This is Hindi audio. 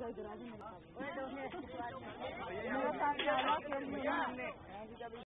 मेरे पास